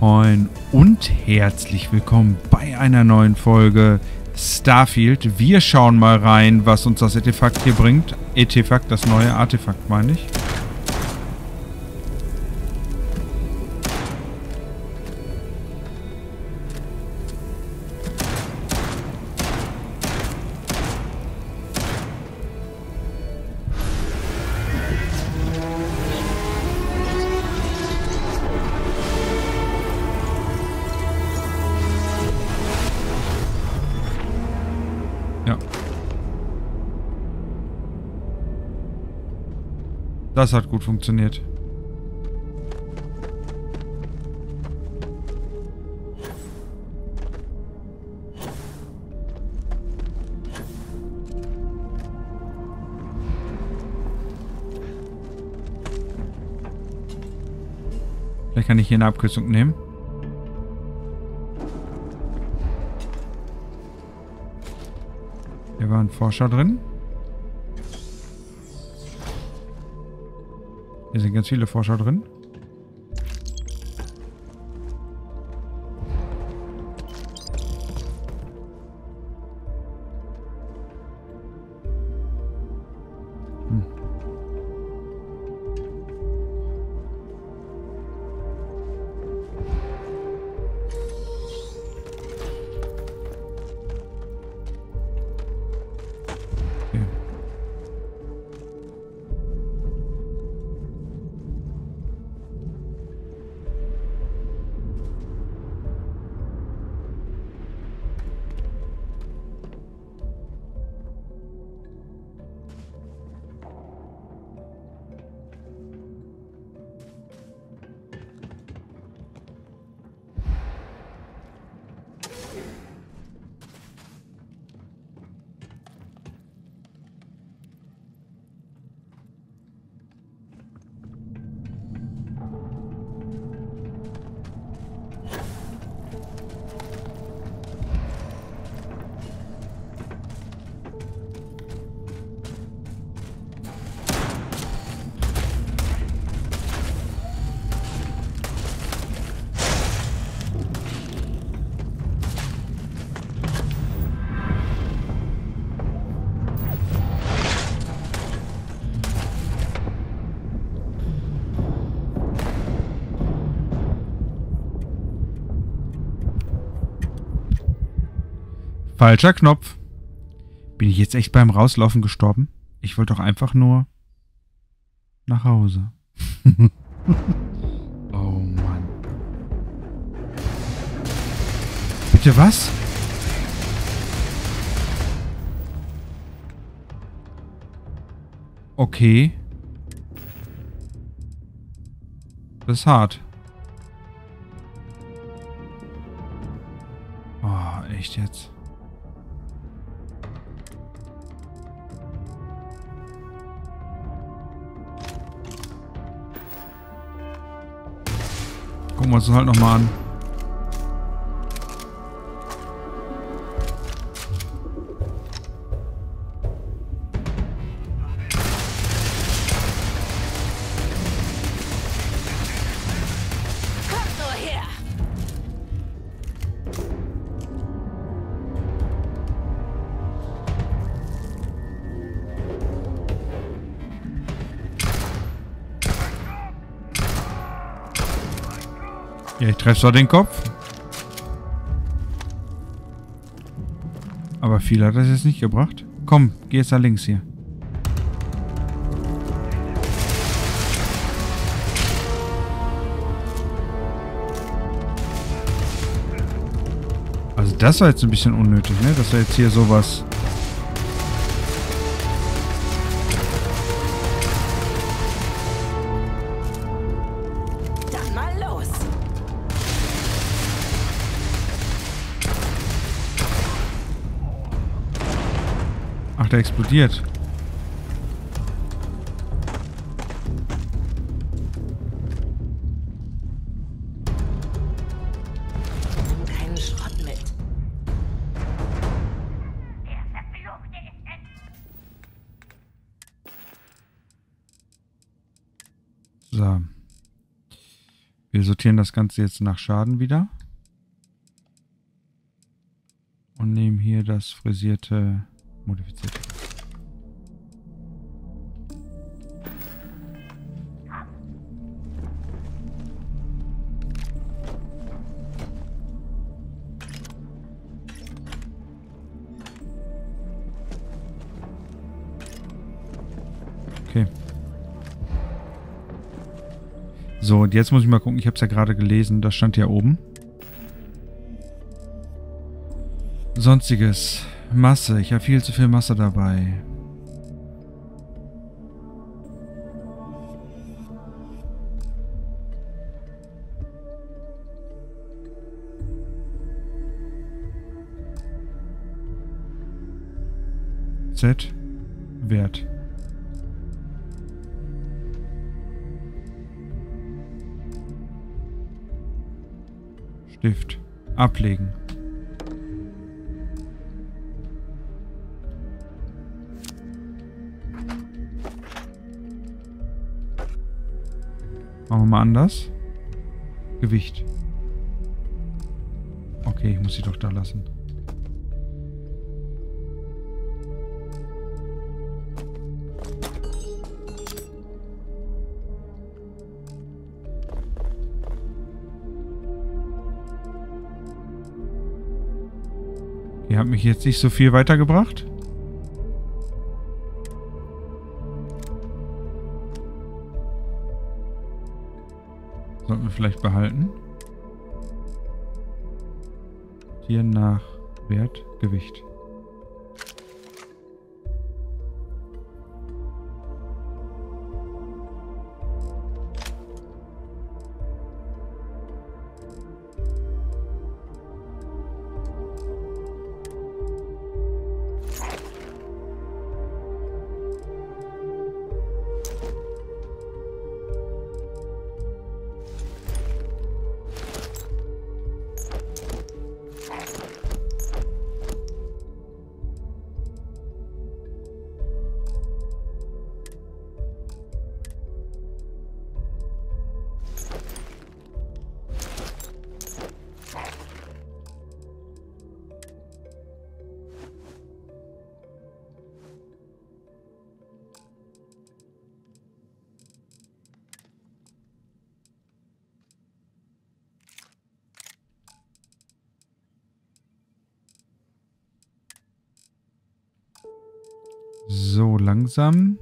Moin und herzlich willkommen bei einer neuen Folge Starfield. Wir schauen mal rein, was uns das Artefakt hier bringt. Artefakt, das neue Artefakt meine ich. Ja. Das hat gut funktioniert. Vielleicht kann ich hier eine Abkürzung nehmen. War ein Forscher drin. Hier sind ganz viele Forscher drin. Falscher Knopf. Bin ich jetzt echt beim Rauslaufen gestorben? Ich wollte doch einfach nur nach Hause. oh Mann. Bitte was? Okay. Das ist hart. Oh, echt jetzt. Gucken wir uns das halt nochmal an. Ja, ich treffe zwar den Kopf. Aber viel hat das jetzt nicht gebracht. Komm, geh jetzt da links hier. Also das war jetzt ein bisschen unnötig, ne? Dass er jetzt hier sowas... Der explodiert. So. Wir sortieren das Ganze jetzt nach Schaden wieder. Und nehmen hier das frisierte, modifizierte. Okay. So, und jetzt muss ich mal gucken. Ich habe es ja gerade gelesen. Das stand hier oben. Sonstiges. Masse. Ich habe viel zu viel Masse dabei. Z. Wert. Stift. Ablegen. Machen wir mal anders. Gewicht. Okay, ich muss sie doch da lassen. Ihr habt mich jetzt nicht so viel weitergebracht. Vielleicht behalten. Hier nach Wert, Gewicht. So, langsam.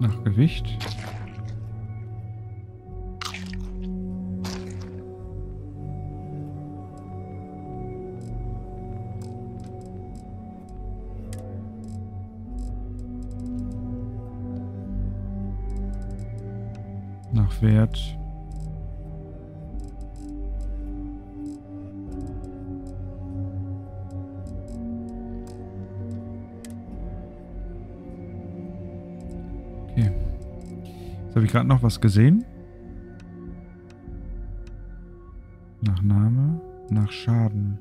Nach Gewicht. Nach Wert. Jetzt habe ich gerade noch was gesehen. Nach Name, nach Schaden.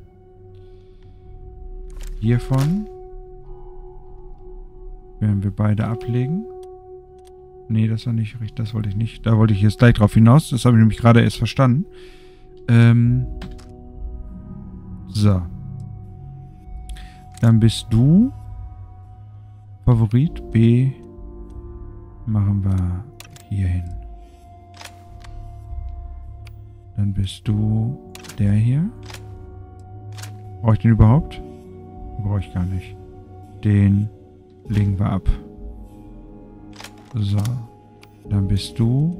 Hiervon werden wir beide ablegen. Nee, das war nicht richtig. Das wollte ich nicht. Da wollte ich jetzt gleich drauf hinaus. Das habe ich nämlich gerade erst verstanden. Ähm. So. Dann bist du Favorit. B machen wir hier hin. Dann bist du der hier. Brauche ich den überhaupt? Brauche ich gar nicht. Den legen wir ab. So. Dann bist du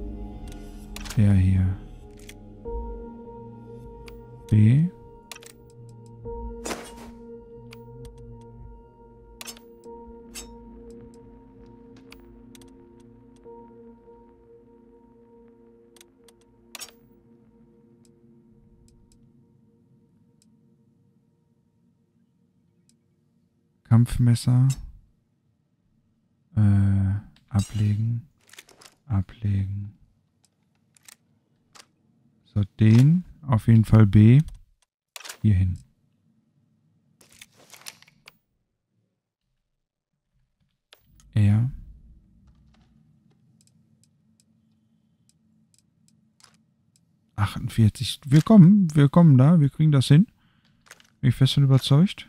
der hier. B. Kampfmesser. Äh, ablegen. Ablegen. So, den auf jeden Fall B. Hier hin. R. Achtundvierzig. Wir kommen, wir kommen da, wir kriegen das hin. Bin ich fest und überzeugt.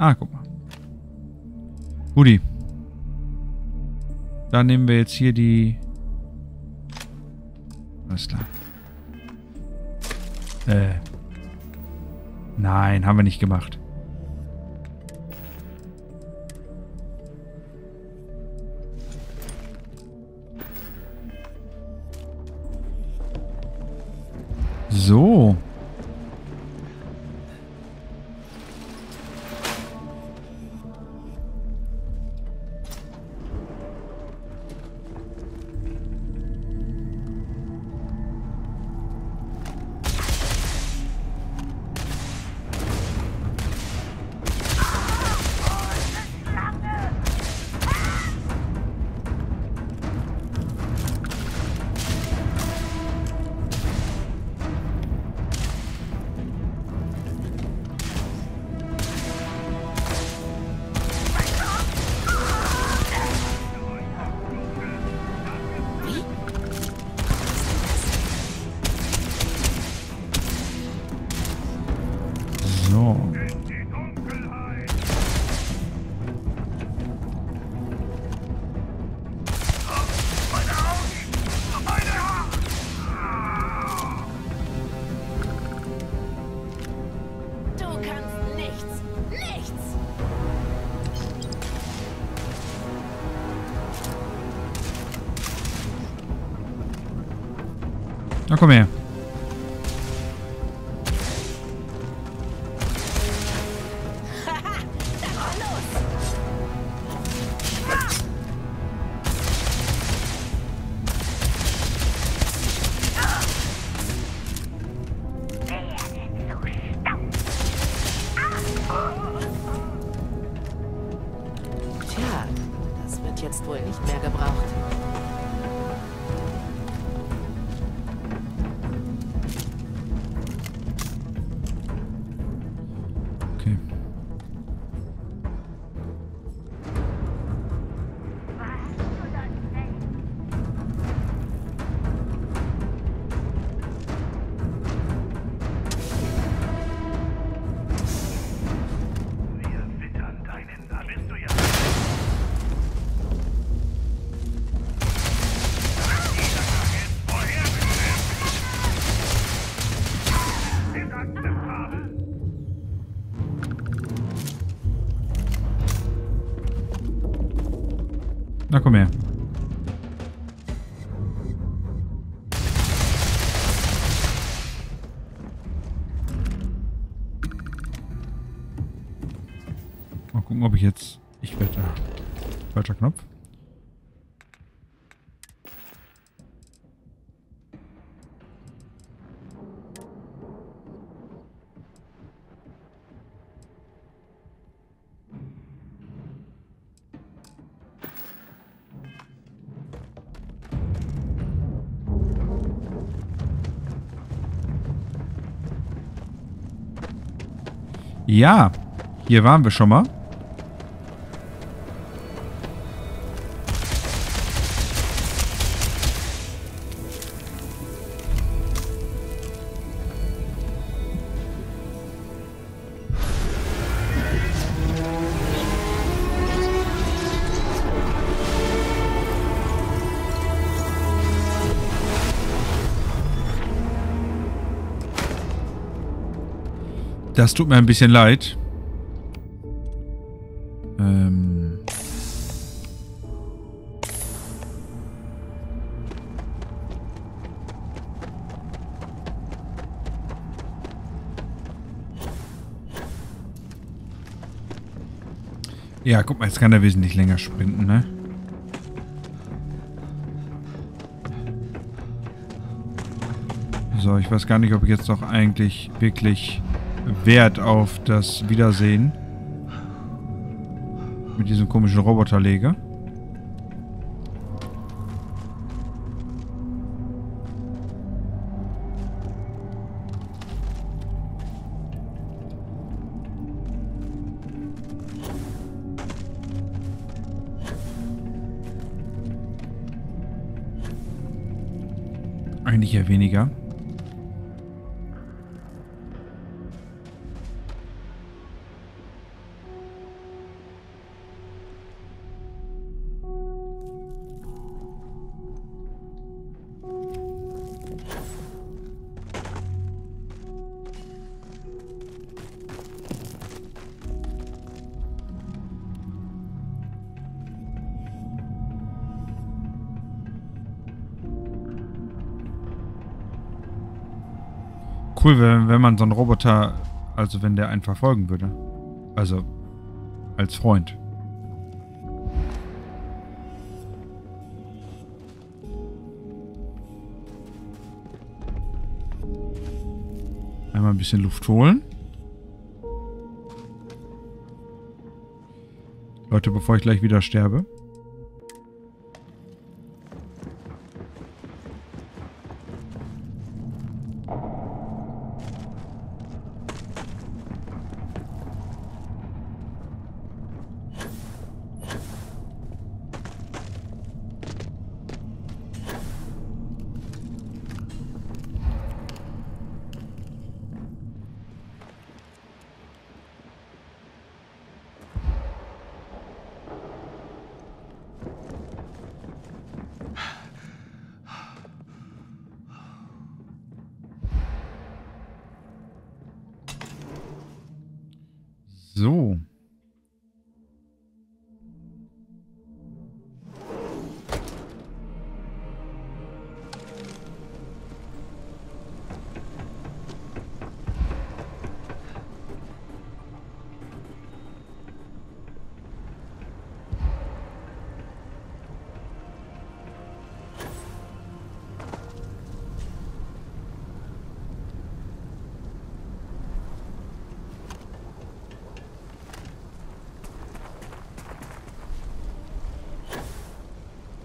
Ah, guck mal. Guti. Dann nehmen wir jetzt hier die... Alles klar. Äh. Nein, haben wir nicht gemacht. So. com'è? Komm her. Mal gucken, ob ich jetzt... Ich werde da... Falscher Knopf. Ja, hier waren wir schon mal. Das tut mir ein bisschen leid. Ähm. Ja, guck mal, jetzt kann er wesentlich länger sprinten, ne? So, ich weiß gar nicht, ob ich jetzt noch eigentlich wirklich Wert auf das Wiedersehen mit diesem komischen Roboter lege. Eigentlich eher weniger. Cool, wenn, wenn man so einen Roboter, also wenn der einen verfolgen würde. Also als Freund. Einmal ein bisschen Luft holen. Leute, bevor ich gleich wieder sterbe. So.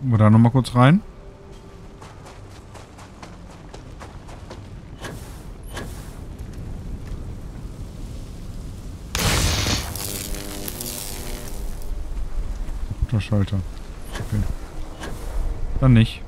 Wir da nochmal kurz rein. Kaputter Schalter. Okay. Dann nicht.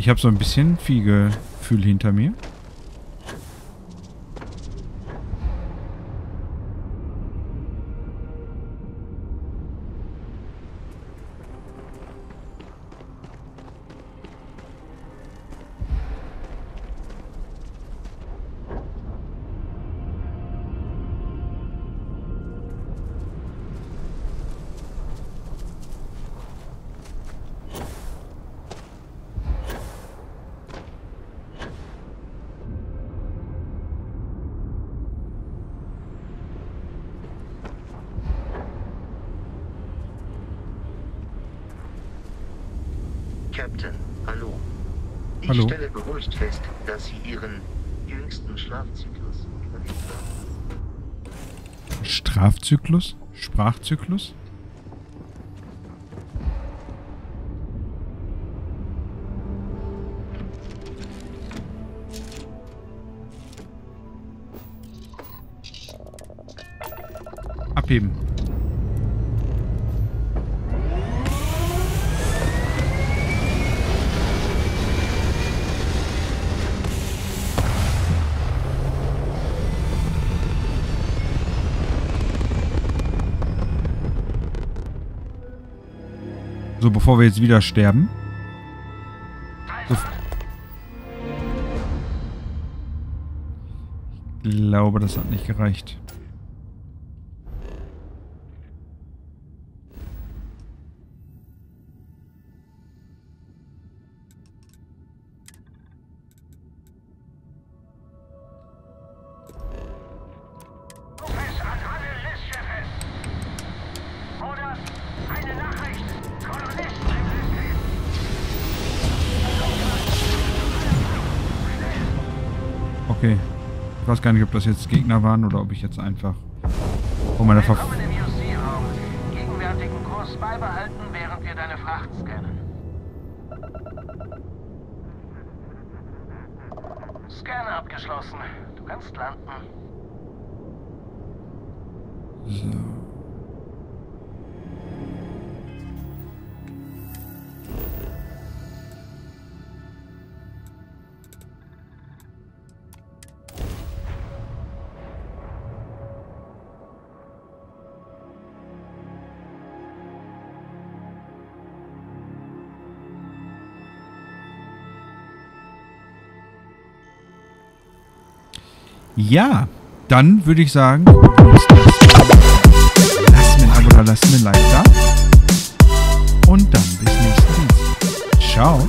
Ich habe so ein bisschen Viehgefühl hinter mir. Captain, hallo. Ich Hallo. stelle beruhigt fest, dass Sie Ihren jüngsten Schlafzyklus überlebt haben. Strafzyklus? Sprachzyklus? Abheben. Bevor wir jetzt wieder sterben. So. Ich glaube, das hat nicht gereicht. Weiß gar nicht, ob das jetzt Gegner waren oder ob ich jetzt einfach von meiner Ver. Gegenwärtigen Kurs beibehalten, während wir deine Fracht scannen. Scan abgeschlossen. Du kannst landen. So. Ja, dann würde ich sagen, lasst mir ein Abo da, lasst mir ein Like da. Und dann bis nächsten Dienstag. Ciao.